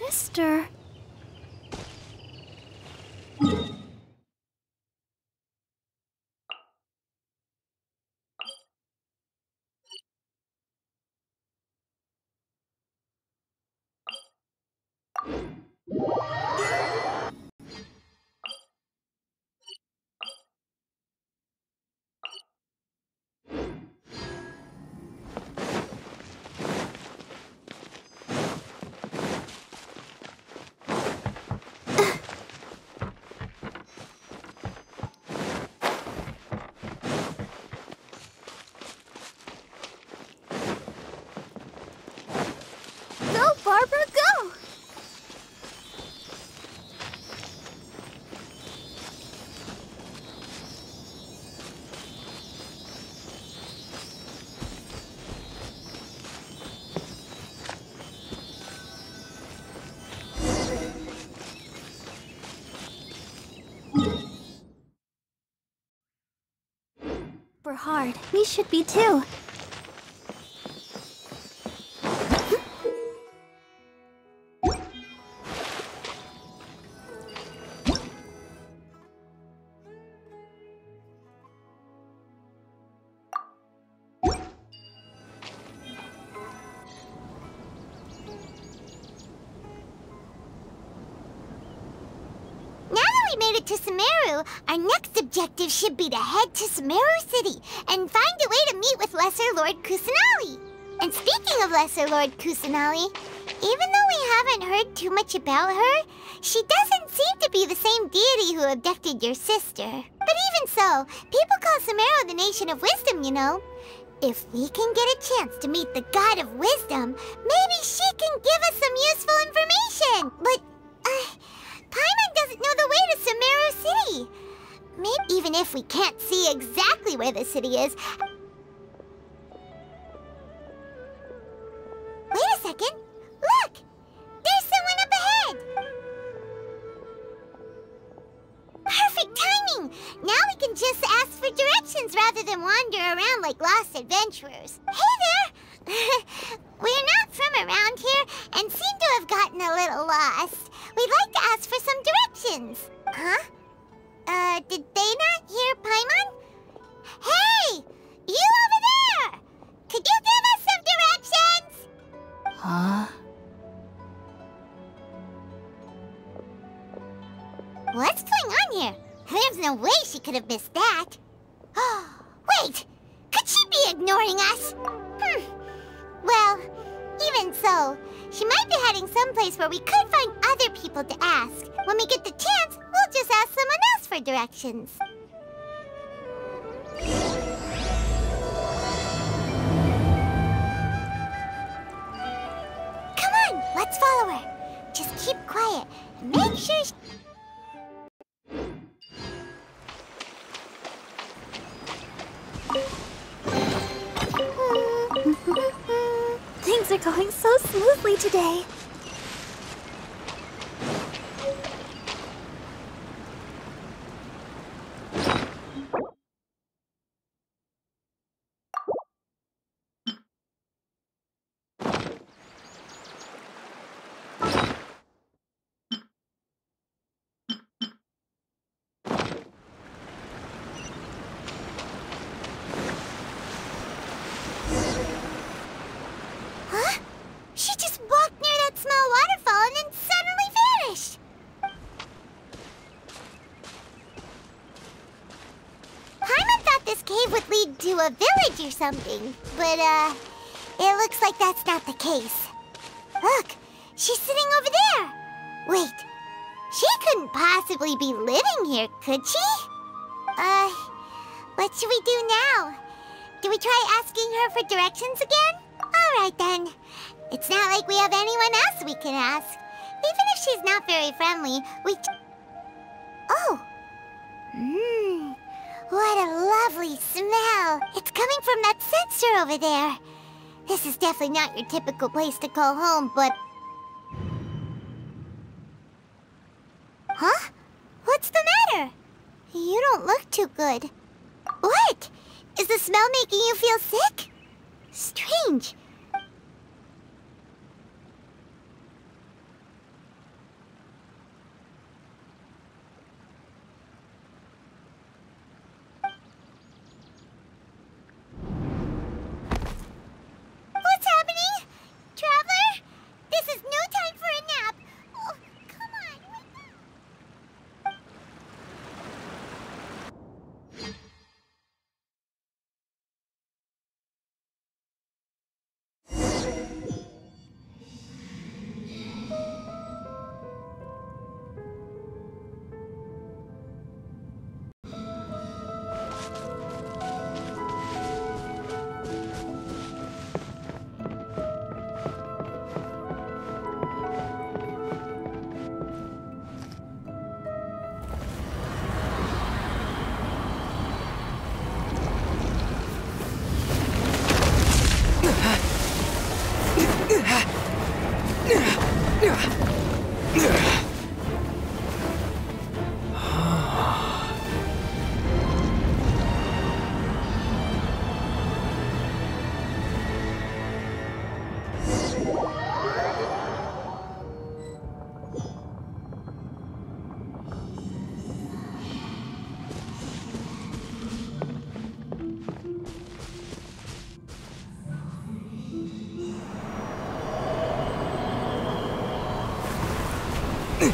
sister. Hard. We should be too. We made it to Sumeru, our next objective should be to head to Sumeru City and find a way to meet with Lesser Lord Kusanali. And speaking of Lesser Lord Kusanali, even though we haven't heard too much about her, she doesn't seem to be the same deity who abducted your sister. But even so, people call Sumeru the Nation of Wisdom, you know. If we can get a chance to meet the God of Wisdom, maybe she can give us some useful information. But, Sumeru City. Maybe even if we can't see exactly where the city is. Wait a second. Look! There's someone up ahead! Perfect timing! Now we can just ask for directions rather than wander around like lost adventurers. Hey there! We're not from around here and seem to have gotten a little lost. We'd like to ask for some directions. Huh? Uh, did they not hear Paimon? Hey! You over there! Could you give us some directions? Huh? What's going on here? There's no way she could have missed that. Oh, wait! Could she be ignoring us? Hmm. Well, even so, she might be heading someplace where we could find other people to ask. When we get the chance, just ask someone else for directions. Come on, let's follow her. Just keep quiet and make sure. Things are going so smoothly today. Huh? She just walked near that small waterfall and then suddenly vanished. Paimon thought this cave would lead to a village or something, but, uh, it looks like that's not the case. Look, she's sitting over there. Wait, she couldn't possibly be living here, could she? Uh, what should we do now? Do we try asking her for directions again? All right then. It's not like we have anyone else we can ask. Even if she's not very friendly, we. Oh. Mmm. What a lovely smell. It's coming from that censer over there. This is definitely not your typical place to call home, but. Huh? What's the matter? You don't look too good. What? Is the smell making you feel sick? Strange. では Are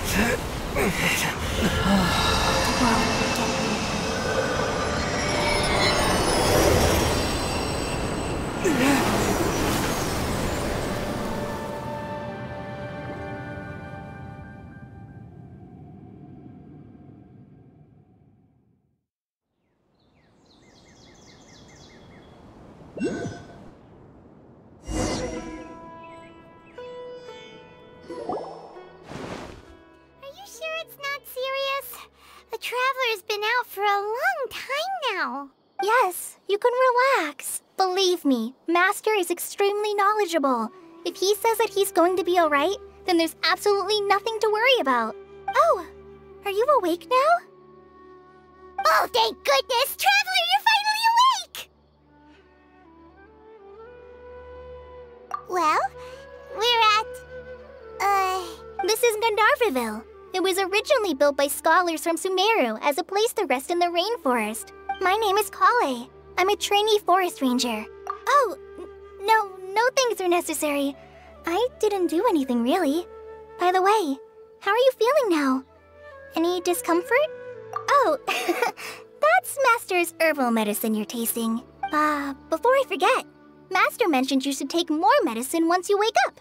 Believe me, Master is extremely knowledgeable. If he says that he's going to be alright, then there's absolutely nothing to worry about. Oh, are you awake now? Oh, thank goodness! Traveler, you're finally awake! Well, we're at... Uh... This is Gandharvaville. It was originally built by scholars from Sumeru as a place to rest in the rainforest. My name is Collei. I'm a trainee forest ranger. Oh, no, no things are necessary. I didn't do anything really. By the way, how are you feeling now? Any discomfort? Oh, that's Master's herbal medicine you're tasting. Ah, before I forget, Master mentioned you should take more medicine once you wake up.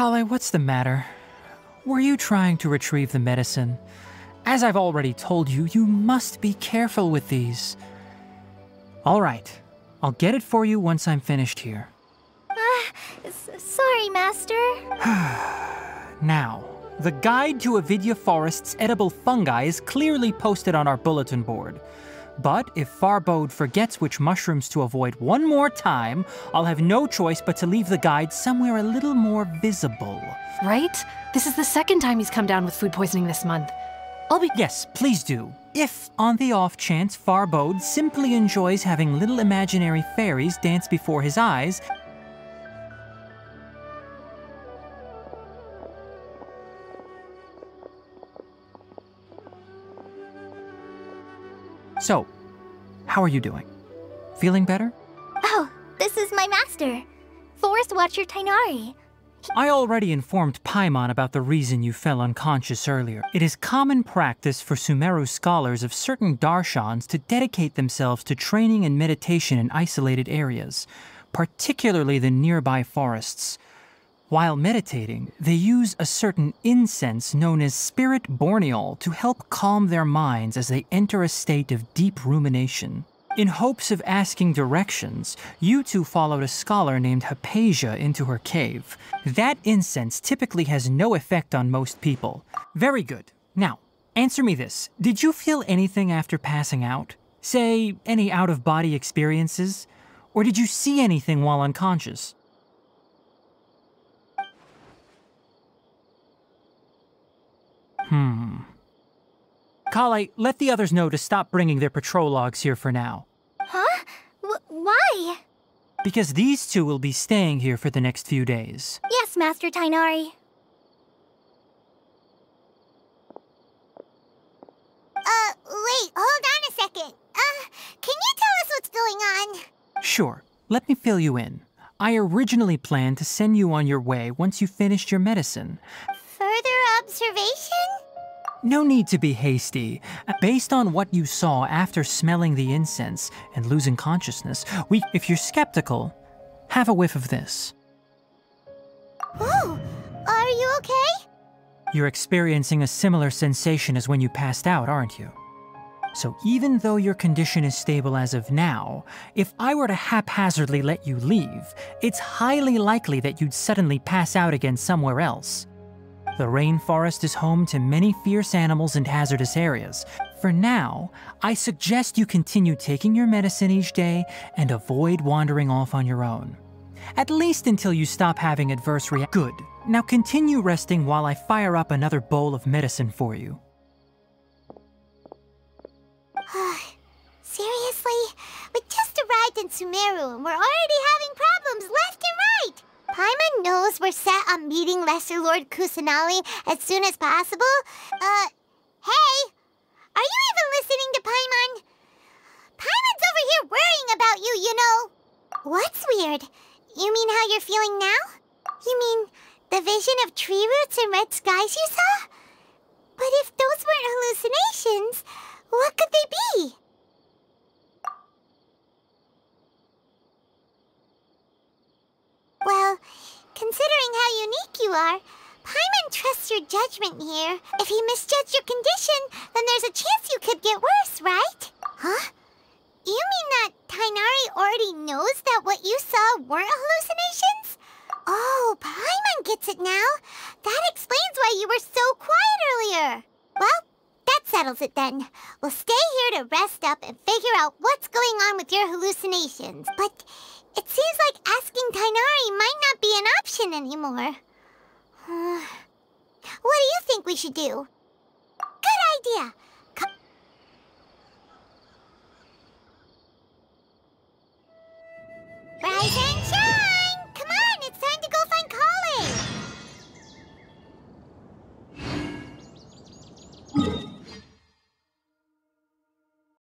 Collei, what's the matter? Were you trying to retrieve the medicine? As I've already told you, you must be careful with these. All right, I'll get it for you once I'm finished here. Ah, sorry, Master. Now, the guide to Avidya Forest's edible fungi is clearly posted on our bulletin board. But if Farbode forgets which mushrooms to avoid one more time, I'll have no choice but to leave the guide somewhere a little more visible. Right? This is the second time he's come down with food poisoning this month. I'll be. Yes, please do. If, on the off chance, Farbode simply enjoys having little imaginary fairies dance before his eyes, So, how are you doing? Feeling better? Oh, this is my master, Forest Watcher Tighnari. I already informed Paimon about the reason you fell unconscious earlier. It is common practice for Sumeru scholars of certain darshans to dedicate themselves to training and meditation in isolated areas, particularly the nearby forests. While meditating, they use a certain incense known as spirit borneol to help calm their minds as they enter a state of deep rumination. In hopes of asking directions, you two followed a scholar named Hypatia into her cave. That incense typically has no effect on most people. Very good. Now, answer me this. Did you feel anything after passing out? Say, any out of body experiences? Or did you see anything while unconscious? Hmm. Collei, let the others know to stop bringing their patrol logs here for now. Huh? W- why? Because these two will be staying here for the next few days. Yes, Master Tighnari. Uh, wait, hold on a second. Uh, can you tell us what's going on? Sure, let me fill you in. I originally planned to send you on your way once you finished your medicine. Observation? No need to be hasty. Uh, Based on what you saw after smelling the incense and losing consciousness, we if you're skeptical, have a whiff of this. Oh, are you okay? You're experiencing a similar sensation as when you passed out, aren't you? So even though your condition is stable as of now, if I were to haphazardly let you leave, it's highly likely that you'd suddenly pass out again somewhere else. The rainforest is home to many fierce animals and hazardous areas. For now, I suggest you continue taking your medicine each day and avoid wandering off on your own. At least until you stop having adverse reactions. Good. Now continue resting while I fire up another bowl of medicine for you. Seriously? We just arrived in Sumeru and we're already having problems left! Paimon knows we're set on meeting Lesser Lord Kusanali as soon as possible. Uh, hey! Are you even listening to Paimon? Paimon's over here worrying about you, you know! What's weird? You mean how you're feeling now? You mean the vision of tree roots and red skies you saw? But if those weren't hallucinations, what could they be? Well, considering how unique you are, Paimon trusts your judgment here. If he misjudged your condition, then there's a chance you could get worse, right? Huh? You mean that Tighnari already knows that what you saw weren't hallucinations? Oh, Paimon gets it now. That explains why you were so quiet earlier. Well, that settles it then. We'll stay here to rest up and figure out what's going on with your hallucinations. But it seems like asking Tighnari might not be an option anymore. Uh, what do you think we should do? Good idea!